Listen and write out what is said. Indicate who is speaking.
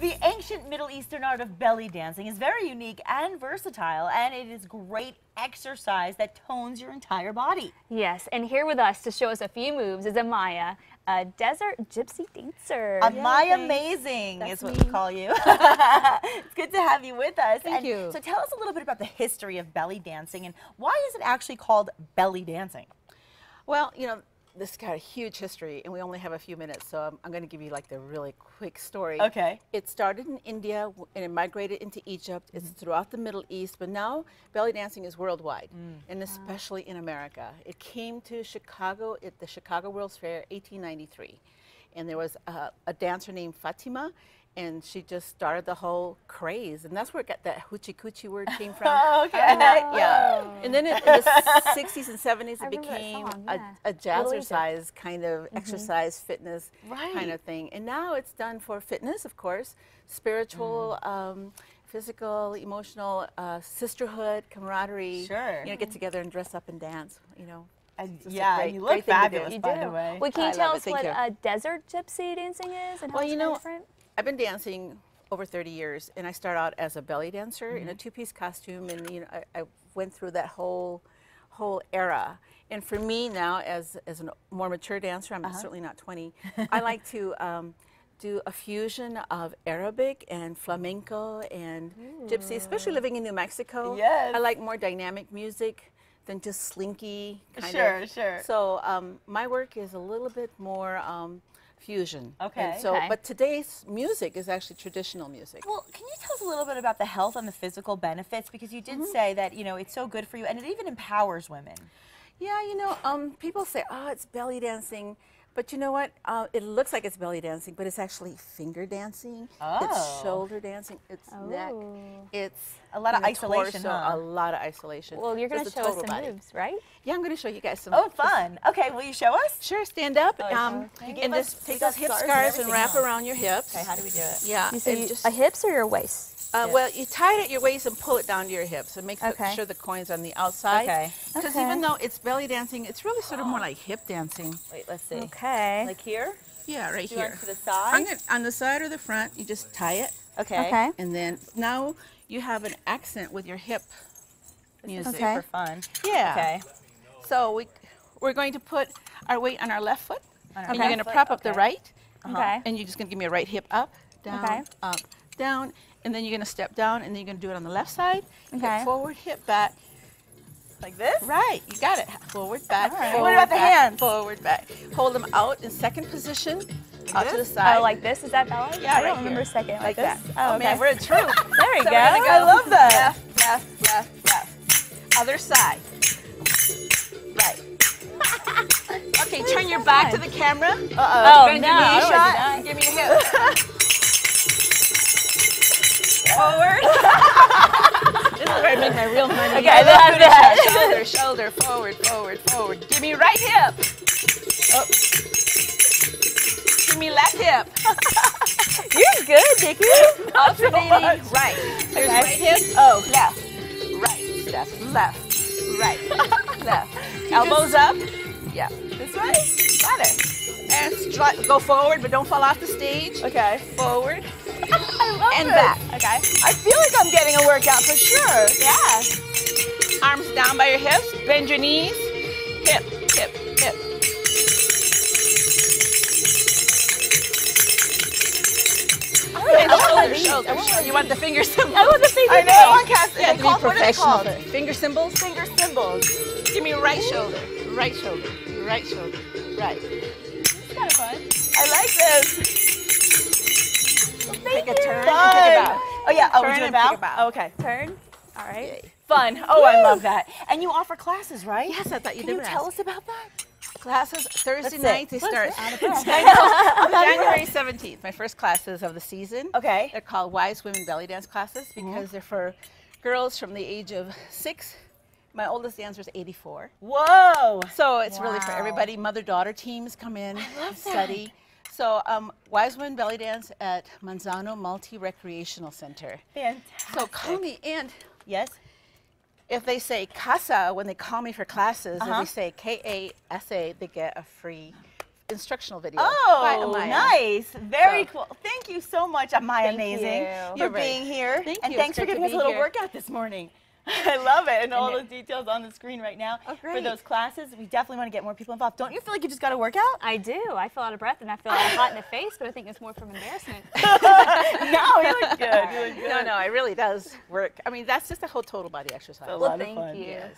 Speaker 1: The ancient Middle Eastern art of belly dancing is very unique and versatile, and it is great exercise that tones your entire body.
Speaker 2: Yes, and here with us to show us a few moves is Amaya, a desert gypsy dancer.
Speaker 1: Amaya Amazing is what we call you. it's good to have you with us.
Speaker 3: Thank
Speaker 1: and
Speaker 3: you.
Speaker 1: So tell us a little bit about the history of belly dancing and why is it actually called belly dancing?
Speaker 3: Well, you know, this got a huge history, and we only have a few minutes, so I'm, I'm going to give you like the really quick story.
Speaker 1: Okay.
Speaker 3: It started in India and it migrated into Egypt. It's mm-hmm. throughout the Middle East, but now belly dancing is worldwide, mm. and especially in America. It came to Chicago at the Chicago World's Fair, 1893, and there was a, a dancer named Fatima. And she just started the whole craze, and that's where it got that hoochie coochie word came from.
Speaker 1: Okay.
Speaker 3: And that, yeah. And then in the 60s and 70s, it
Speaker 2: remember
Speaker 3: became
Speaker 2: song,
Speaker 3: a,
Speaker 2: yeah.
Speaker 3: a
Speaker 2: Little Egypt.
Speaker 3: jazzercise kind of exercise, fitness
Speaker 1: Right.
Speaker 3: kind of thing. And now it's done for fitness, of course, spiritual,
Speaker 1: Mm.
Speaker 3: um, physical, emotional, uh, sisterhood, camaraderie.
Speaker 1: Sure.
Speaker 3: You know, get together and dress up and dance. You know.
Speaker 1: And yeah,
Speaker 3: great-
Speaker 1: and you look
Speaker 3: thing to do.
Speaker 1: fabulous,
Speaker 3: You
Speaker 1: by
Speaker 2: do.
Speaker 1: the way.
Speaker 2: Well, can you
Speaker 3: I
Speaker 2: tell us what
Speaker 3: you.
Speaker 2: a desert gypsy dancing is and how
Speaker 3: Well,
Speaker 2: it's
Speaker 3: you
Speaker 2: kinda
Speaker 3: know,
Speaker 2: different?
Speaker 3: I've been dancing over 30 years, and I start out as a belly dancer in a
Speaker 1: Mm-hmm.
Speaker 3: two-piece costume, and you know, I, I went through that whole whole era. And for me now, as as a more mature dancer, I'm
Speaker 1: Uh-huh.
Speaker 3: certainly not 20. I like to. Um, do a fusion of Arabic and flamenco and gypsy, especially living in New Mexico.
Speaker 1: Yes.
Speaker 3: I like more dynamic music than just slinky kind
Speaker 1: Sure,
Speaker 3: of.
Speaker 1: sure.
Speaker 3: So um, my work is a little bit more um, fusion.
Speaker 1: Okay.
Speaker 3: And so,
Speaker 2: Okay.
Speaker 3: but today's music is actually traditional music.
Speaker 1: Well, can you tell us a little bit about the health and the physical benefits? Because you did say that, you know, it's so good for you and it even empowers women.
Speaker 3: Yeah, you know, um, people say, oh, it's belly dancing. But you know what? Uh, it looks like it's belly dancing, but it's actually finger dancing.
Speaker 1: Oh.
Speaker 3: It's shoulder dancing. It's neck.
Speaker 2: Oh.
Speaker 3: It's
Speaker 1: A lot of isolation,
Speaker 3: torso,
Speaker 1: huh?
Speaker 3: A lot of isolation.
Speaker 2: Well, you're going to show us some
Speaker 3: body.
Speaker 2: moves, right?
Speaker 3: Yeah, I'm going to show you guys some.
Speaker 1: Oh, fun. Okay, will you show us?
Speaker 3: Sure, stand up.
Speaker 1: Oh,
Speaker 3: um,
Speaker 1: okay. You gave
Speaker 3: and
Speaker 1: us-
Speaker 3: just take those hip
Speaker 1: scarves and
Speaker 3: scars and
Speaker 1: everything,
Speaker 3: wrap
Speaker 1: huh?
Speaker 3: around your hips.
Speaker 1: Okay, how do we do it?
Speaker 3: Yeah.
Speaker 2: You say you-
Speaker 3: just-
Speaker 2: a hips or your waist?
Speaker 3: Uh,
Speaker 1: Yeah.
Speaker 3: Well, you tie it at your waist and pull it down to your hips and make
Speaker 2: Okay.
Speaker 3: sure the coin's on the outside.
Speaker 1: Okay.
Speaker 3: Because
Speaker 2: Okay.
Speaker 3: even though it's belly dancing, it's really sort of more like hip dancing.
Speaker 1: Wait, let's see.
Speaker 2: Okay.
Speaker 1: Like here?
Speaker 3: Yeah, right
Speaker 1: Do
Speaker 3: here.
Speaker 1: to the side?
Speaker 3: I'm gonna, on the side or the front, you just tie it,
Speaker 1: Okay.
Speaker 2: okay.
Speaker 3: and then now you have an accent with your hip music.
Speaker 2: Okay.
Speaker 1: Super fun.
Speaker 3: Yeah.
Speaker 1: Okay.
Speaker 3: So we we're going to put our weight on our left foot,
Speaker 1: On our
Speaker 3: and
Speaker 1: left
Speaker 3: you're going to
Speaker 1: foot,
Speaker 3: prop up the
Speaker 1: okay.
Speaker 3: right,
Speaker 2: Okay.
Speaker 3: and you're just going to give me a right hip up, down,
Speaker 2: Okay.
Speaker 3: up, down, and then you're going to step down, and then you're going to do it on the left side.
Speaker 2: Okay.
Speaker 3: hip forward, hip back.
Speaker 1: Like this?
Speaker 3: Right, you got it. Forward, back.
Speaker 1: Right.
Speaker 3: Forward,
Speaker 1: What about the
Speaker 3: back,
Speaker 1: hands?
Speaker 3: Forward, back. Hold them out in second position, out to the side.
Speaker 2: Oh, like this? Is that ballet?
Speaker 3: Yeah,
Speaker 2: I
Speaker 3: right
Speaker 2: don't remember
Speaker 3: here.
Speaker 2: second. Like,
Speaker 3: like
Speaker 2: this?
Speaker 3: that.
Speaker 2: Oh, oh okay.
Speaker 3: man, we're in troupe.
Speaker 2: there we
Speaker 3: So
Speaker 2: go.
Speaker 3: go
Speaker 1: I love that.
Speaker 3: Left, left, left, left. Other side. Right. okay, turn your back to the camera.
Speaker 1: Uh-oh.
Speaker 2: Oh,
Speaker 3: Bend
Speaker 2: no.
Speaker 3: your knee,
Speaker 2: I don't wanna do
Speaker 3: shot, give me a hip. Forward. this is where I make my real money.
Speaker 2: Okay,
Speaker 3: I love
Speaker 2: that.
Speaker 3: Shoulder, shoulder, forward, forward, forward. Give me right hip. Oh. Give me left hip.
Speaker 2: You're good, Nikki.
Speaker 3: Alternating right. Here's
Speaker 2: Okay.
Speaker 3: right hip. Oh, left. Right. Step. Left. Right. left. Elbows up. Yeah.
Speaker 1: This way?
Speaker 3: Got it. And strut. Go forward, but don't fall off the stage.
Speaker 1: Okay.
Speaker 3: Forward
Speaker 1: love
Speaker 3: and
Speaker 1: this.
Speaker 3: back.
Speaker 2: Okay.
Speaker 1: I feel like I'm getting a workout for sure.
Speaker 2: Yeah.
Speaker 3: Arms down by your hips. Bend your knees. Hip, hip, hip. And shoulder, shoulder, oh, shoulder. You want the finger cymbal?
Speaker 2: I want the finger
Speaker 1: I know. want cast.
Speaker 3: Yeah, be
Speaker 1: what are they
Speaker 3: professional.
Speaker 1: called?
Speaker 3: Finger cymbals.
Speaker 1: Finger cymbals.
Speaker 3: Give me right shoulder, right shoulder, right shoulder, right.
Speaker 2: This is kind of fun.
Speaker 1: I like this.
Speaker 3: A turn
Speaker 1: Fun.
Speaker 3: and take a bow.
Speaker 1: Oh yeah. Oh, we
Speaker 3: Turn
Speaker 1: do a bow?
Speaker 3: a bow.
Speaker 1: Oh, okay.
Speaker 2: Turn. All right.
Speaker 1: Fun. Oh, I love that. And you offer classes, right?
Speaker 3: Yes, I thought you
Speaker 1: Can
Speaker 3: did
Speaker 1: Can
Speaker 3: you
Speaker 1: tell us about that?
Speaker 3: Classes Thursday
Speaker 1: Let's
Speaker 3: night. They start. January 17th. My first classes of the season.
Speaker 1: Okay.
Speaker 3: They're called Wise Women Belly Dance classes mm-hmm. because they're for girls from the age of six. My oldest dancer is 84.
Speaker 1: Whoa.
Speaker 3: So it's really for everybody. Mother daughter teams come in
Speaker 1: love
Speaker 3: and
Speaker 1: that.
Speaker 3: So um, Wise Women Belly Dance at Manzano Multigenerational Center.
Speaker 1: Fantastic.
Speaker 3: So call me and
Speaker 1: Yes.
Speaker 3: if they say casa when they call me for classes,
Speaker 1: Uh-huh.
Speaker 3: and they say K A S A, they get a free instructional video.
Speaker 1: Oh, nice. Very
Speaker 3: So-
Speaker 1: cool. Thank you so much, Amaya
Speaker 2: Thank
Speaker 1: Amazing,
Speaker 2: you.
Speaker 1: for
Speaker 3: You're right.
Speaker 1: being here.
Speaker 3: Thank
Speaker 1: and
Speaker 3: you. It's
Speaker 1: thanks for giving us a little
Speaker 3: here.
Speaker 1: workout this morning. I love it. And all
Speaker 3: And it-
Speaker 1: those details on the screen right now
Speaker 3: Oh,
Speaker 1: for those classes. We definitely want to get more people involved. Don't you feel like you just got to work out?
Speaker 2: I do. I feel out of breath and I feel like hot in the face, but I think it's more from embarrassment.
Speaker 1: no, you look good. You look good.
Speaker 3: No, no, it really does work. I mean, that's just a whole total body exercise.
Speaker 1: a
Speaker 2: well, thank
Speaker 1: fun.
Speaker 2: you.
Speaker 3: Yes.